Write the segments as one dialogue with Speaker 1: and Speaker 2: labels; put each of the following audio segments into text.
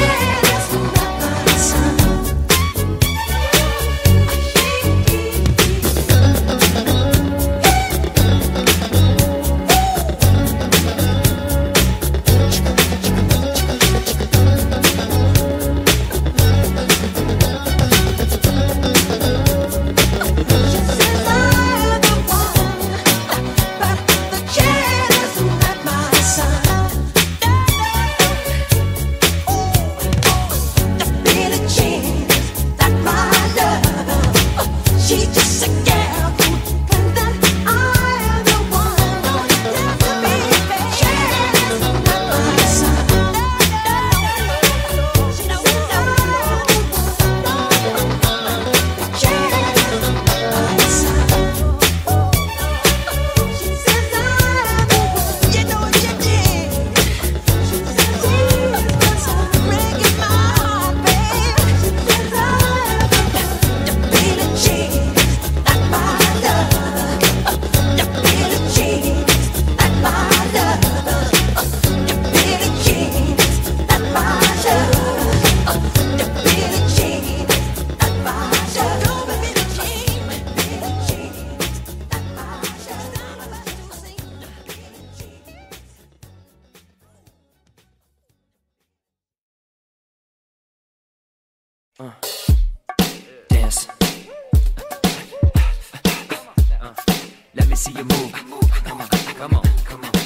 Speaker 1: Yeah. Dance. Uh, let me see you move. Come on, come on, come on.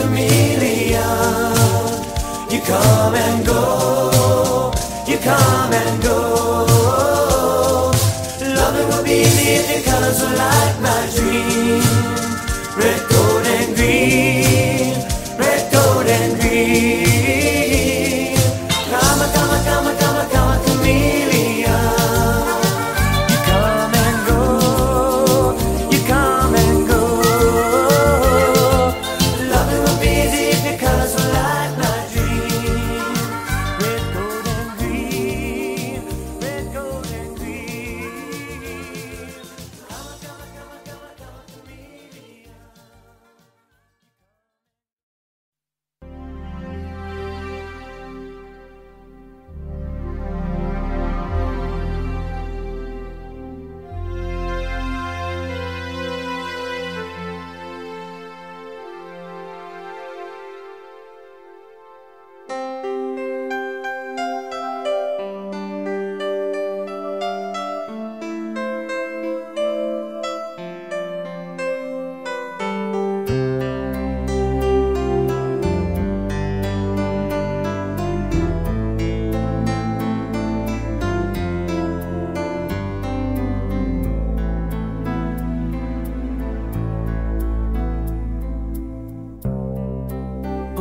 Speaker 1: chameleon. You come and go.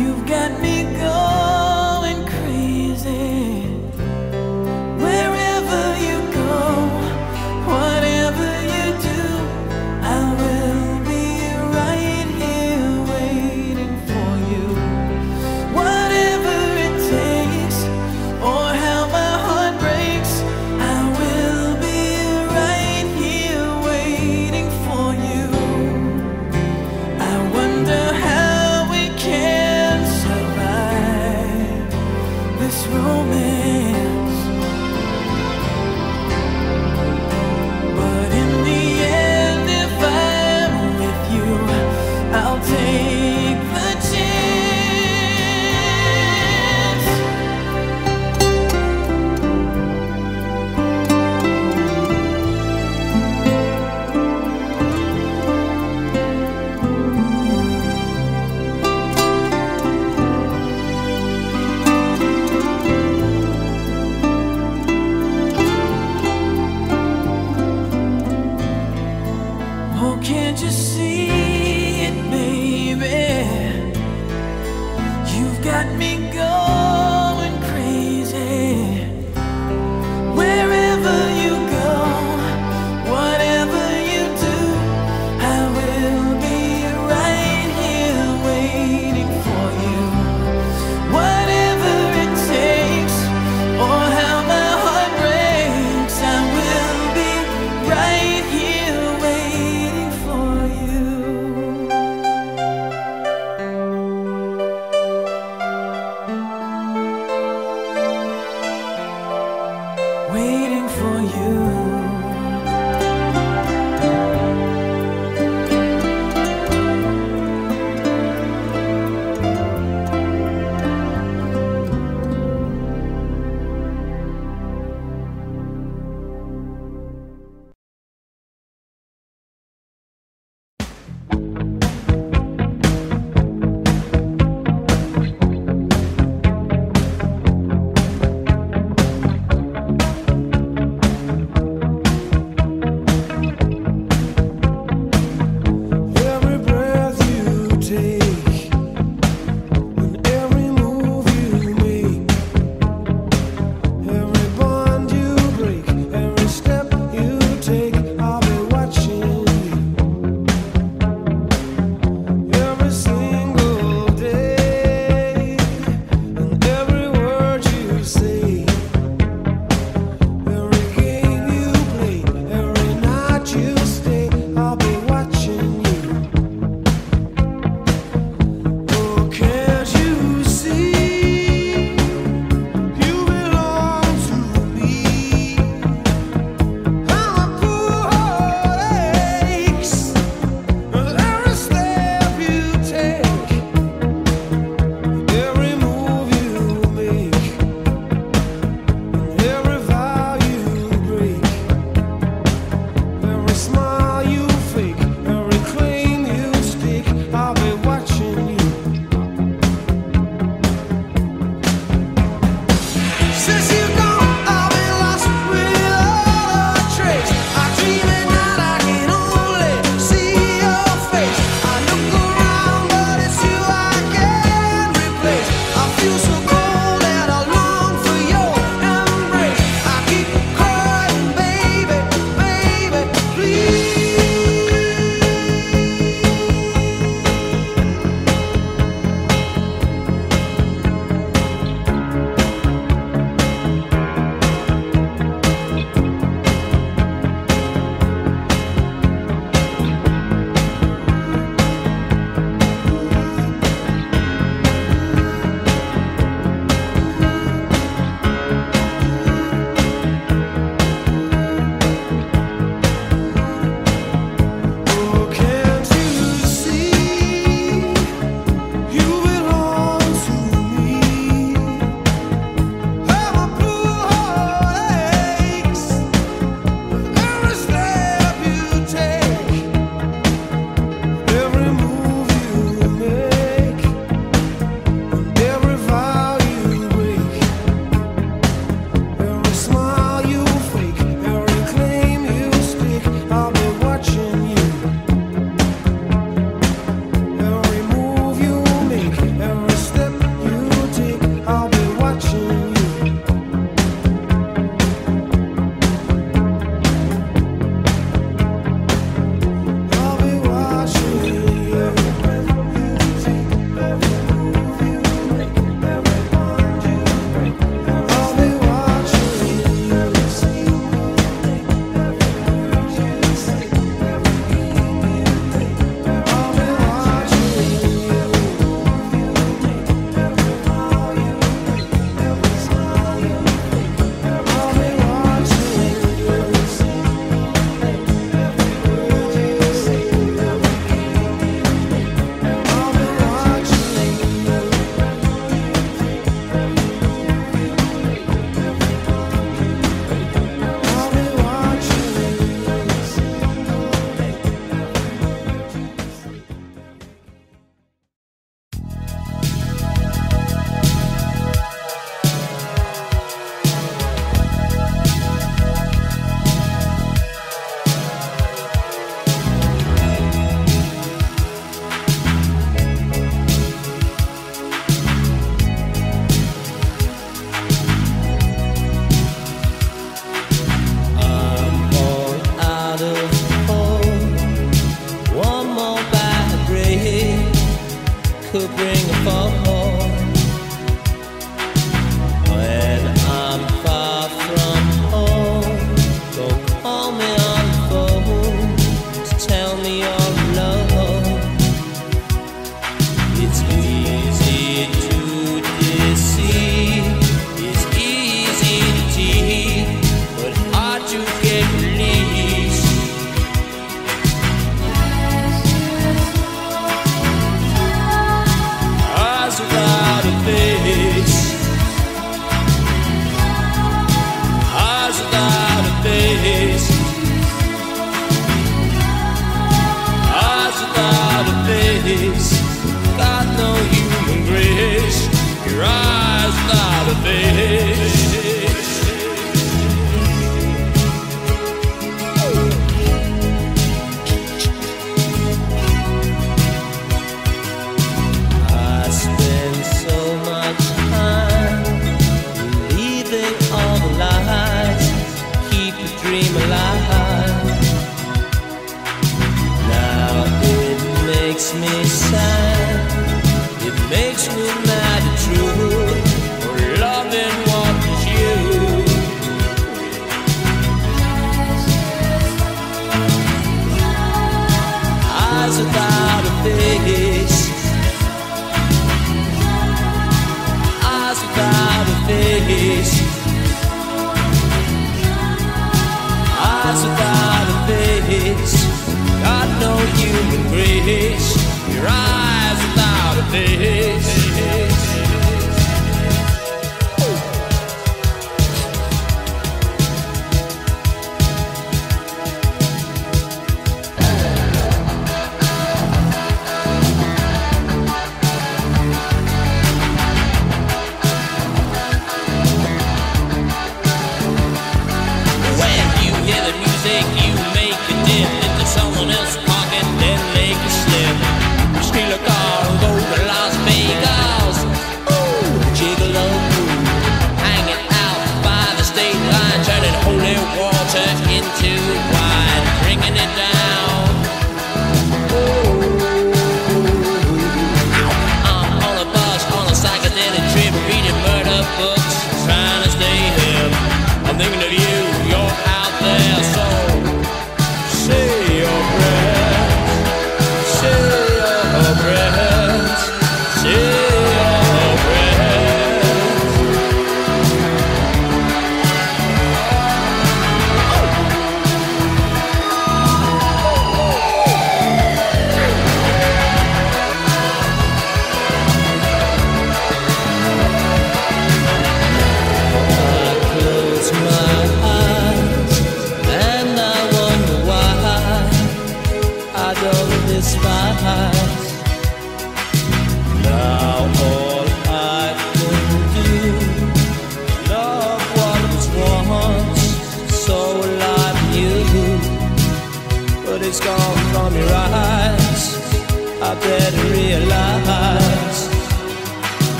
Speaker 2: You've got me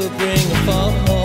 Speaker 1: could bring a fall.